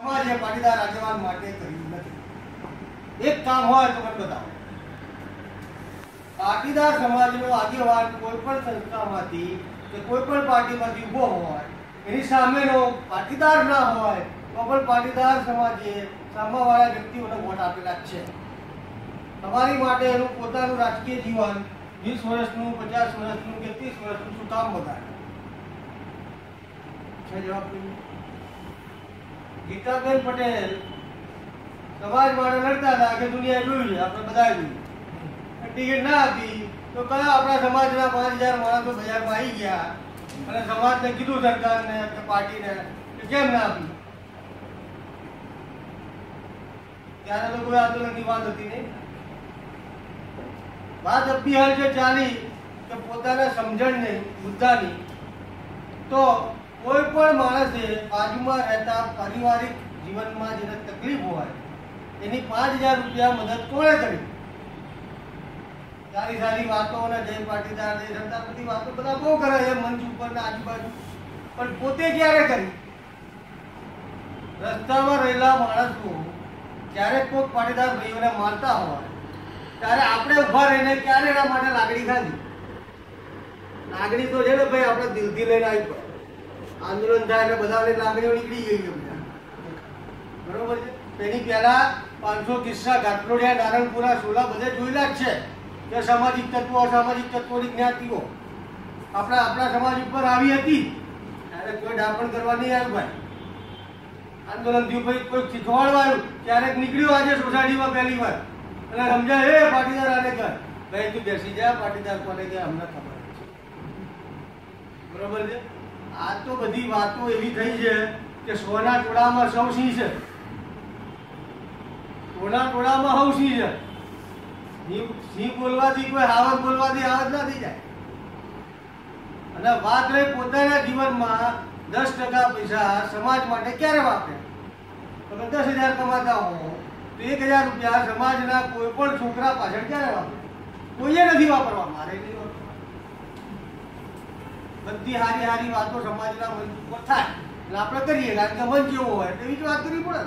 સમાજે પાટીદાર આગેવાન માટે એક કામ હોય તો બતાવો. પાટીદાર સમાજનો આગેવાન કોઈ પણ સંસ્થામાંથી કે કોઈ પણ પાર્ટીમાંથી ઊભો હોય, એની સામેનો પાટીદાર ના હોય, તો પણ પાટીદાર સમાજે સામાવાળા વ્યક્તિઓને વોટ આપેલા છે. તમારી માટે એનું પોતાનું રાજકીય જીવન વીસ વર્ષનું, પચાસ વર્ષનું કે ત્રીસ વર્ષનું શું કામ વધારે? જવાબ? ગીતાબેન પટેલ સમાજ માટે લડતા હતા કે દુનિયા જોયું આપણે બધા ટિકિટ ના આપી, તો કયા આપણા સમાજના પાંચ હજાર માણસો બજારમાં આવી ગયા? અને સમાજને કીધું સરકારને કે પાર્ટીને કે કેમ ના આપી? ત્યારે તો કોઈ આંદોલનની વાત હતી નહીં. વાત અબી હાલ જે ચાલી, કે પોતાના નહીં મુદ્દાની, તો કોઈ પણ માણસે બાજુમાં રહેતા પારિવારિક જીવનમાં જેને તકલીફ હોય, એની પાંચ હજાર રૂપિયા મદદ કોણે કરી? સારી સારી વાતો અને જય પાટીદાર, જય સરદાર બધી વાતો બધા બહુ કરે છે મંચ ઉપર ને આજુબાજુ. પણ પોતે ક્યારે કરી? રસ્તામાં રહેલા માણસો ક્યારેક કોઈ પાટીદાર ભાઈઓને મારતા હોય, ત્યારે આપણે ઊભા રહીને ક્યારે એના માટે લાગણી ખાધી લાગણી તો છે ને ભાઈ, આપણે દિલથી લઈને આવી પડે. આંદોલન થાય એટલે બધાને લાગણીઓ નીકળી ગઈ બધા. બરોબર છે? તેની પહેલા પાંચસો કિસ્સા ઘાટલોડિયા, નારણપુરા, સોલા બધે જોયેલા જ છે કે સામાજિક તત્વો, અસામાજિક તત્વોની જ્ઞાતિઓ. આપણા આપણા સમાજ ઉપર આવી હતી. ત્યારે કોઈ ડાપણ કરવા નહીં આવ્યું ભાઈ. આંદોલન થયું ભાઈ કોઈ શીખવાડવા ક્યારેક નીકળ્યું આજે સોસાયટીમાં પહેલી વાર. અને સમજાય એ પાટીદાર આને કર. ભાઈ, તું બેસી જા, પાટીદાર કોને કે, અમને ખબર છે બરોબર છે? આ તો બધી વાતો એવી થઈ છે કે સોના ટોળામાં સૌ સિંહ છે. સોના ટોળામાં સૌ સિંહ છે સિંહ- બોલવાથી કોઈ હાવર બોલવાથી આવત ના થઈ જાય. અને વાત રહી પોતાના જીવનમાં દસ ટકા પૈસા સમાજ માટે ક્યારે વાપરે? તમે દસ હજાર કમાતા હો, તો એક હજાર રૂપિયા સમાજના કોઈ પણ છોકરા પાછળ ક્યારે વાપરે? કોઈએ નથી વાપરવા, મારે નહીં વાપરવા. બધી હારી હારી વાતો સમાજના મંચ ઉપર થાય. એટલે આપણે કરીએ, કારણ કે મંચ એવો હોય એટલે બીજી વાત કરવી પડે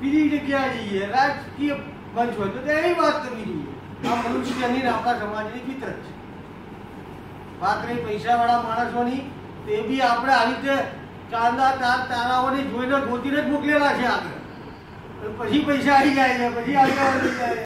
બીજી જગ્યાએ જઈએ, રાજકીય મંચ હોય, તો તેની વાત કરવી જોઈએ. આ મનુષ્યની આપણા સમાજની ફિતરત છે. વાત રહી પૈસાવાળા માણસોની, તે બી આપણે આવી રીતે ચાંદા, તાર, તારાઓને જોઈને ગોતીને જ મોકલેલા છે આગળ. પછી પૈસા આવી જાય છે, પછી આગળ જાય.